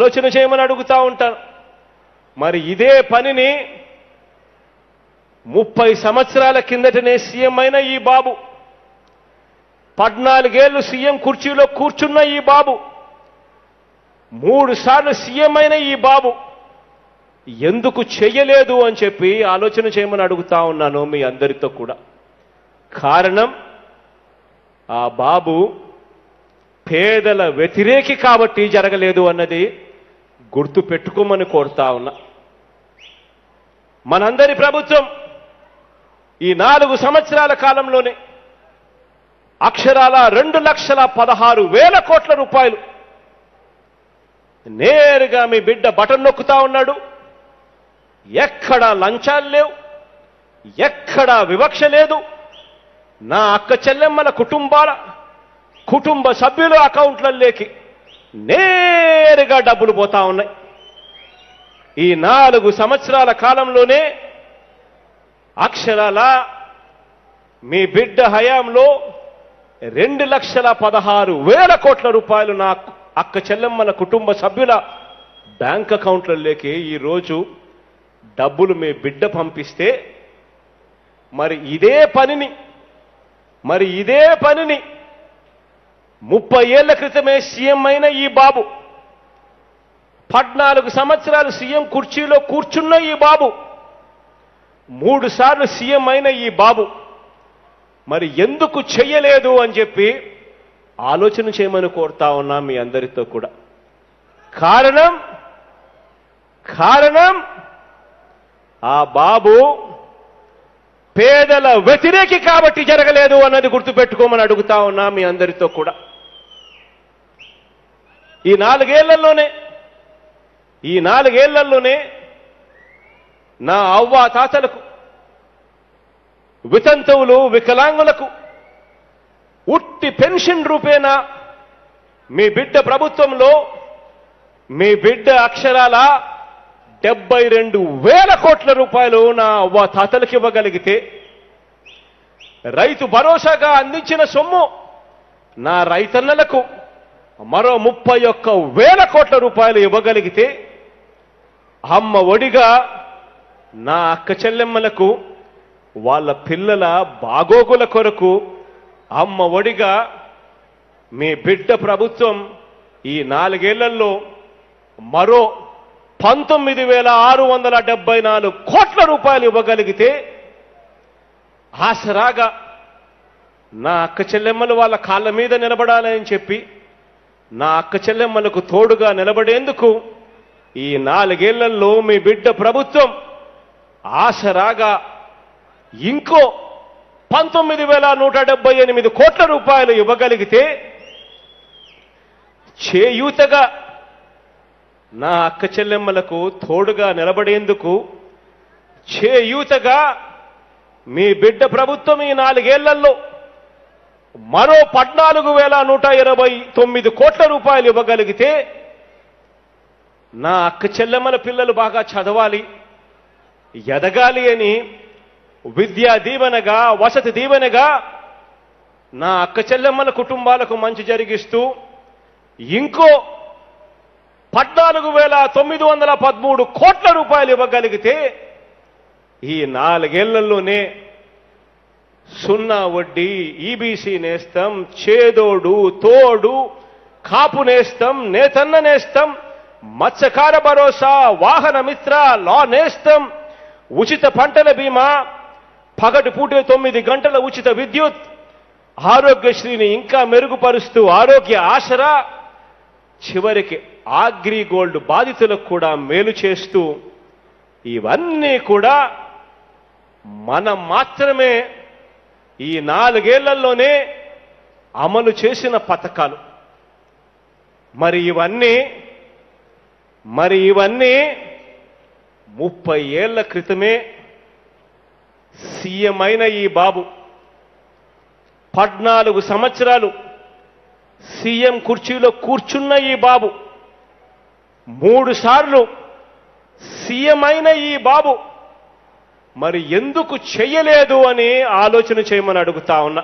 ఆలోచన చేయమని అడుగుతా ఉంటాను. మరి ఇదే పనిని ముప్పై సంవత్సరాల కిందటనే సీఎం అయిన ఈ బాబు పద్నాలుగేళ్ళు సీఎం కుర్చీలో కూర్చున్న ఈ బాబు మూడు సార్లు సీఎం అయిన ఈ బాబు ఎందుకు చేయలేదు అని చెప్పి ఆలోచన చేయమని అడుగుతా ఉన్నాను మీ అందరితో కూడా. కారణం ఆ బాబు పేదల వ్యతిరేకి కాబట్టి జరగలేదు అన్నది గుర్తు పెట్టుకోమని కోరుతా ఉన్నా. మనందరి ప్రభుత్వం ఈ నాలుగు సంవత్సరాల కాలంలోనే అక్షరాల రెండు లక్షల పదహారు వేల కోట్ల రూపాయలు నేరుగా మీ బిడ్డ బటన్ నొక్కుతా ఉన్నాడు. ఎక్కడా లంచాలు లేవు. ఎక్కడా వివక్ష లేదు. నా అక్క చెల్లెమ్మల కుటుంబాల కుటుంబ సభ్యుల అకౌంట్లలోకి నేరుగా డబ్బులు పోతా ఉన్నాయి. ఈ నాలుగు సంవత్సరాల కాలంలోనే అక్షరాల మీ బిడ్డ హయాంలో రెండు లక్షల పదహారు వేల కోట్ల రూపాయలు నా అక్క చెల్లెమ్మల కుటుంబ సభ్యుల బ్యాంక్ అకౌంట్లలోకి ఈరోజు డబ్బులు మీ బిడ్డ పంపిస్తే మరి ఇదే పనిని మరి ఇదే పనిని ముప్పై ఏళ్ళ క్రితమే సీఎం అయిన ఈ బాబు. పద్నాలుగు సంవత్సరాలు సీఎం కుర్చీలో కూర్చున్న ఈ బాబు. మూడు సార్లు సీఎం అయిన ఈ బాబు. మరి ఎందుకు చెయ్యలేదు అని చెప్పి ఆలోచన చేయమని కోరుతా ఉన్నా మీ అందరితో కూడా. కారణం కారణం ఆ బాబు పేదల వ్యతిరేకి కాబట్టి జరగలేదు అన్నది గుర్తుపెట్టుకోమని అడుగుతా ఉన్నా మీ అందరితో కూడా. ఈ నాలుగేళ్ళలోనే ఈ నాలుగేళ్ళలోనే నా అవ్వ తాతలకు వితంతువులు వికలాంగులకు ఉట్టి పెన్షన్ రూపేనా మీ బిడ్డ ప్రభుత్వంలో మీ బిడ్డ అక్షరాల డెబ్బై రెండు వేల కోట్ల రూపాయలు నా అవ్వ తాతలకు ఇవ్వగలిగితే రైతు భరోసాగా అందించిన సొమ్ము నా రైతన్నలకు మరో ముప్పై ఒక్క వేల కోట్ల రూపాయలు ఇవ్వగలిగితే అమ్మ ఒడిగా నా అక్క చెల్లెమ్మలకు వాళ్ళ పిల్లల బాగోగుల కొరకు అమ్మ ఒడిగా మీ బిడ్డ ప్రభుత్వం ఈ నాలుగేళ్ళలో మరో పంతొమ్మిది వేల ఆరు వందల డెబ్బై నాలుగు కోట్ల రూపాయలు ఇవ్వగలిగితే ఆసరాగా నా అక్క చెల్లెమ్మలు వాళ్ళ కాళ్ళ మీద నిలబడాలని చెప్పి నా అక్క చెల్లెమ్మలకు తోడుగా నిలబడేందుకు ఈ నాలుగేళ్ళలో మీ బిడ్డ ప్రభుత్వం ఆశరాగా ఇంకో పంతొమ్మిది వేల నూట డెబ్బై ఎనిమిది కోట్ల రూపాయలు ఇవ్వగలిగితే చేయూతగా నా అక్క చెల్లెమ్మలకు తోడుగా నిలబడేందుకు చేయూతగా మీ బిడ్డ ప్రభుత్వం ఈ నాలుగేళ్ళలో మరో పద్నాలుగు వేల నూట ఇరవై తొమ్మిది కోట్ల రూపాయలు ఇవ్వగలిగితే నా అక్క చెల్లెమ్మల పిల్లలు బాగా చదవాలి ఎదగాలి అని విద్యా దీవెనగా వసతి దీవెనగా నా అక్క చెల్లెమ్మల కుటుంబాలకు మంచి జరిగిస్తూ ఇంకో పద్నాలుగు వేల తొమ్మిది వందల పదమూడు కోట్ల రూపాయలు ఇవ్వగలిగితే ఈ నాలుగేళ్ళలోనే సున్నా వడ్డీ ఈబీసీ నేస్తం చేదోడు తోడు కాపు నేస్తం నేతన్న నేస్తం మత్స్యకార భరోసా వాహన మిత్ర లా నేస్తం ఉచిత పంటల బీమా పగటి పూట తొమ్మిది గంటల ఉచిత విద్యుత్ ఆరోగ్యశ్రీని ఇంకా మెరుగుపరుస్తూ ఆరోగ్య ఆసరా చివరికి ఆగ్రి గోల్డ్ బాధితులకు కూడా మేలు చేస్తూ ఇవన్నీ కూడా మనం మాత్రమే ఈ నాలుగేళ్ళలోనే అమలు చేసిన పథకాలు. మరి ఇవన్నీ మరి ఇవన్నీ ముప్పై ఏళ్ళ క్రితమే సీఎం అయిన ఈ బాబు పద్నాలుగు సంవత్సరాలు సీఎం కుర్చీలో కూర్చున్న ఈ బాబు మూడు సార్లు సీఎం అయిన ఈ బాబు మరి ఎందుకు చెయ్యలేదు అని ఆలోచన చేయమని అడుగుతా ఉన్నా.